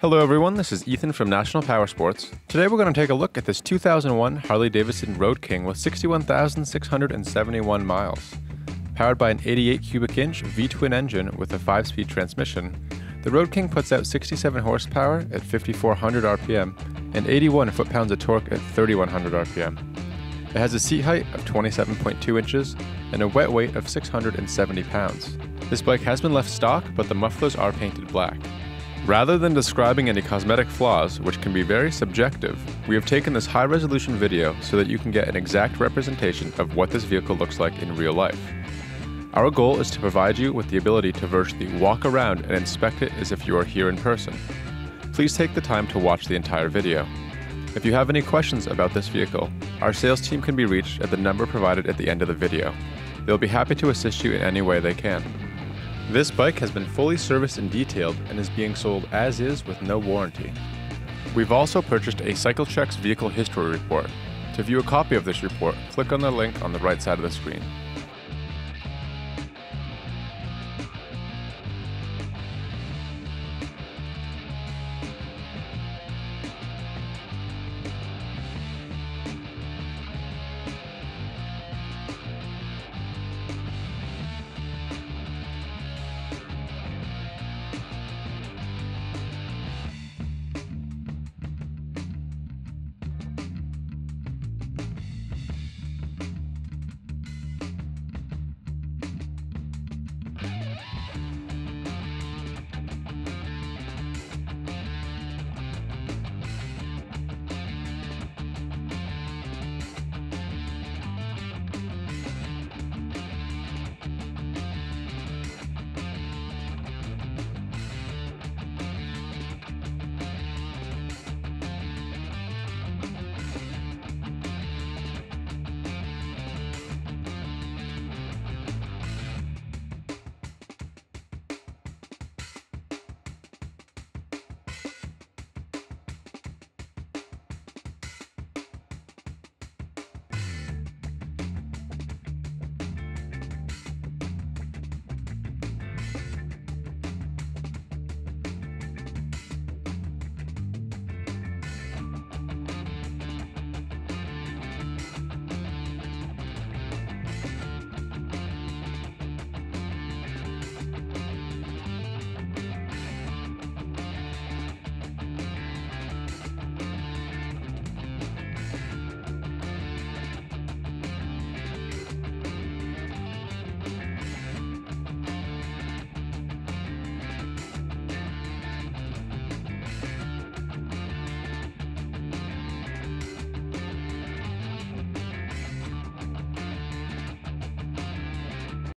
Hello everyone, this is Ethan from National Powersports. Today we're going to take a look at this 2001 Harley Davidson Road King with 61,671 miles. Powered by an 88 cubic inch V-twin engine with a 5-speed transmission, the Road King puts out 67 horsepower at 5400 RPM and 81 foot-pounds of torque at 3100 RPM. It has a seat height of 27.2 inches and a wet weight of 670 pounds. This bike has been left stock, but the mufflers are painted black. Rather than describing any cosmetic flaws, which can be very subjective, we have taken this high resolution video so that you can get an exact representation of what this vehicle looks like in real life. Our goal is to provide you with the ability to virtually walk around and inspect it as if you are here in person. Please take the time to watch the entire video. If you have any questions about this vehicle, our sales team can be reached at the number provided at the end of the video. They'll be happy to assist you in any way they can. This bike has been fully serviced and detailed and is being sold as is with no warranty. We've also purchased a CycleCheck's vehicle history report. To view a copy of this report, click on the link on the right side of the screen.